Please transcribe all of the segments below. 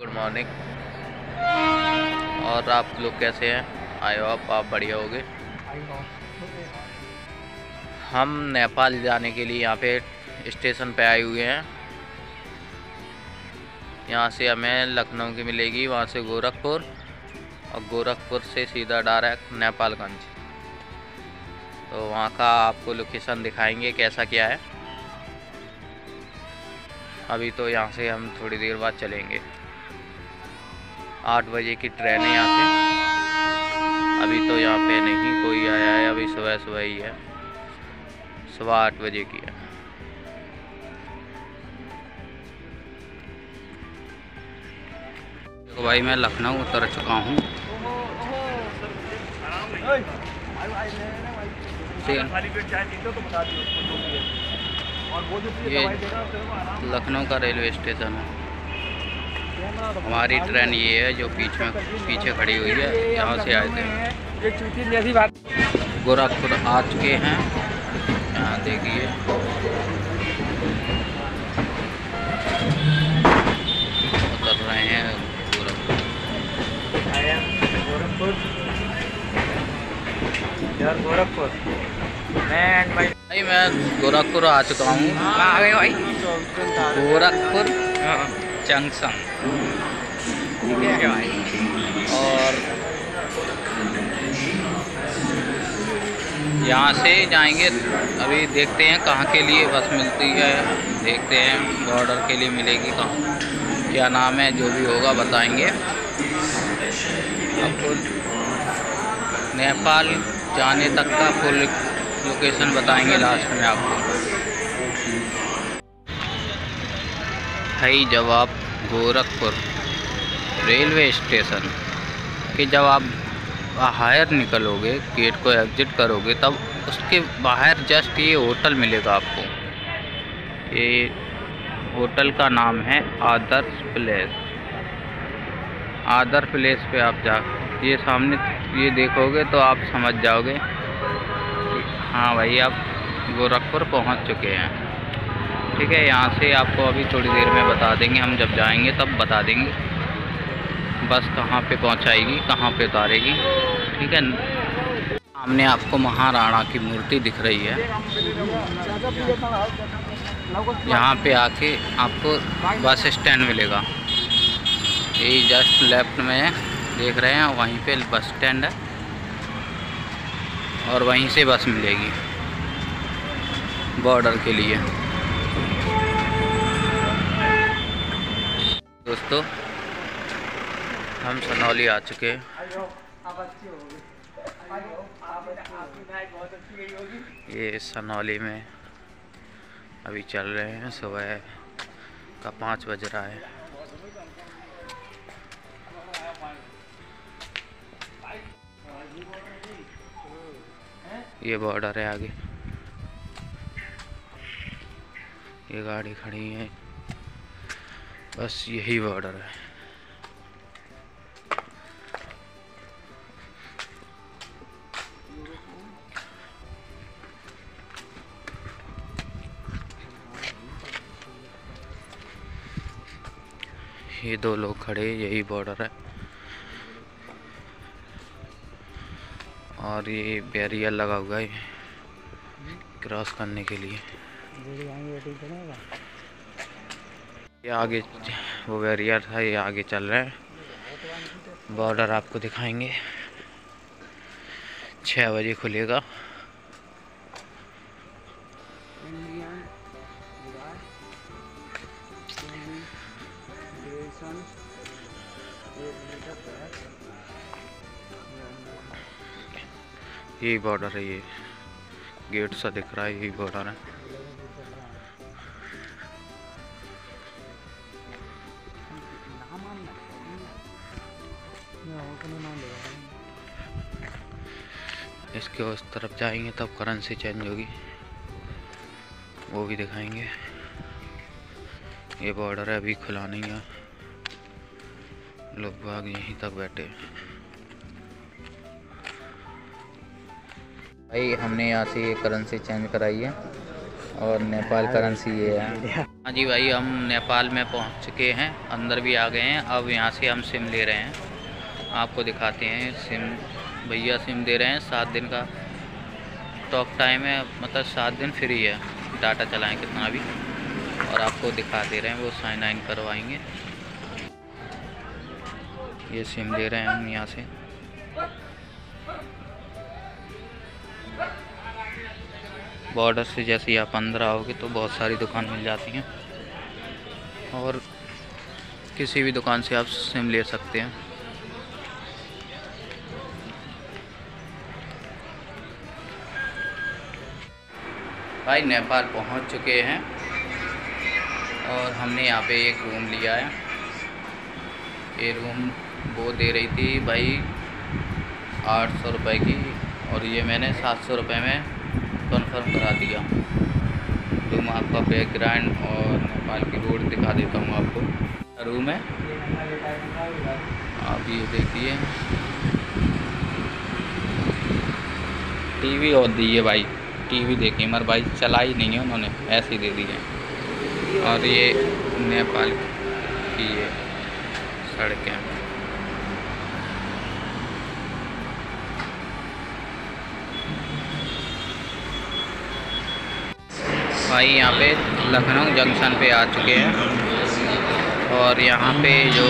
Good morning. और आप लोग कैसे हैं? आई होप आप बढ़िया होगे? हम नेपाल जाने के लिए यहाँ पे स्टेशन पे आए हुए हैं। यहाँ से हमें लखनऊ की मिलेगी, वहाँ से गोरखपुर। और गोरखपुर से सीधा डायरेक्ट नेपालगंज। तो वहाँ का आपको लोकेशन दिखाएँगे कैसा क्या है। अभी तो यहाँ से हम थोड़ी देर बाद चलेंगे। आठ बजे की ट्रेन है यहाँ से अभी तो यहाँ पे नहीं कोई आया है, अभी सुबह सुबह ही है। सुबह आठ बजे की है। देखो भाई, मैं लखनऊ उतर चुका हूँ। ये लखनऊ का रेलवे स्टेशन है। हमारी ट्रेन ये है जो पीछे पीछे खड़ी हुई है यहाँ से आए थे। गोरखपुर आ चुके हैं। यहाँ देखिए। उतर रहे हैं गोरखपुर। गोरखपुर मैं भाई भाई मैं गोरखपुर आ चुका हूँ। भाई। गोरखपुर? जंक्शन ठीक है। भाई और यहाँ से जाएँगे अभी देखते हैं कहाँ के लिए बस मिलती है। देखते हैं बॉर्डर के लिए मिलेगी कहाँ। क्या नाम है जो भी होगा बताएँगे। आपको नेपाल जाने तक का फुल लोकेशन बताएँगे लास्ट में आपको। भाई आप गोरखपुर रेलवे स्टेशन के जब आप बाहर निकलोगे गेट को एग्जिट करोगे, तब उसके बाहर जस्ट ये होटल मिलेगा आपको। ये होटल का नाम है आदर्श प्लेस। आदर प्लेस पे आप जा, ये सामने ये देखोगे तो आप समझ जाओगे हाँ भाई, आप गोरखपुर पहुँच चुके हैं। ठीक है, यहाँ से आपको अभी थोड़ी देर में बता देंगे, हम जब जाएँगे तब बता देंगे। बस कहाँ पे पहुँचाएगी, कहाँ पे उतारेगी, ठीक है? सामने आपको महाराणा की मूर्ति दिख रही है। यहाँ पे आके आपको बस स्टैंड मिलेगा। यही जस्ट लेफ़्ट में देख रहे हैं, वहीं पे बस स्टैंड है और वहीं से बस मिलेगी, बॉर्डर के लिए। दोस्तों, हम सनौली आ चुके ये सनौली में अभी चल रहे हैं, सुबह का पाँच बज रहा है। ये बॉर्डर है आगे। ये गाड़ी खड़ी है। बस यही बॉर्डर है। ये दो लोग खड़े, यही बॉर्डर है। और ये बैरियर लगा हुआ है क्रॉस करने के लिए। ये आगे वो बैरियर था, ये आगे चल रहे है। बॉर्डर आपको दिखाएँगे। छः बजे खुलेगा। यही बॉर्डर है ये। गेट सा दिख रहा है यही बॉर्डर है। इसके उस तरफ़ जाएँगे तब करेंसी चेंज होगी। वो भी दिखाएँगे। ये बॉर्डर है, अभी खुला नहीं है। लोग बाग यहीं तक बैठे। भाई, हमने यहाँ से ये करेंसी चेंज कराई है और नेपाल करेंसी ये है। हाँ जी भाई, हम नेपाल में पहुँच चुके हैं। अंदर भी आ गए हैं। अब यहाँ से हम सिम ले रहे हैं। आपको दिखाते हैं, सिम, भैया सिम दे रहे हैं, सात दिन का टॉक टाइम है मतलब सात दिन फ्री है डाटा चलाएँ कितना भी, और आपको दिखा दे रहे हैं वो साइन आइन करवाएँगे। ये सिम ले रहे हैं हम यहाँ से। बॉर्डर से जैसे आप अंदर आओगे तो बहुत सारी दुकान मिल जाती हैं, और किसी भी दुकान से आप सिम ले सकते हैं। भाई नेपाल पहुँच चुके हैं और हमने यहाँ पे एक रूम लिया है। ये रूम वो दे रही थी भाई आठ सौ रुपये की और ये मैंने सात सौ रुपये में कन्फर्म करा दिया। रूम आपका बैकग्राउंड और नेपाल की रोड दिखा देता हूँ आपको। रूम है? आप ये देखिए। टीवी और दी है भाई। टीवी देखिए मगर भाई चलाई नहीं है उन्होंने, ऐसे ही दे दी है। और ये नेपाल की ये सड़कें भाई यहाँ पे लखनऊ जंक्शन पे आ चुके हैं, और यहाँ पे जो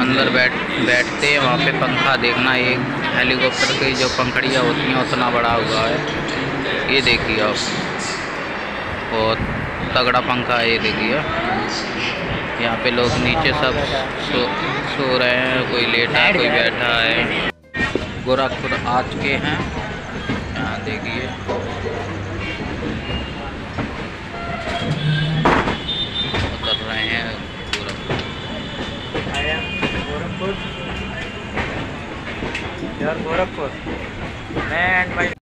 अंदर बैठ, बैठते हैं, वहाँ पे पंखा देखना, एक हेलीकॉप्टर की जो पंखड़ियाँ होती हैं, उतना बड़ा हुआ है। ये देखिए आप। बहुत तगड़ा पंखा है ये देखिए। यहाँ पे लोग नीचे सब सो सो रहे हैं, कोई लेटा है, कोई बैठा है। गोरखपुर आ चुके हैं। यहाँ देखिए।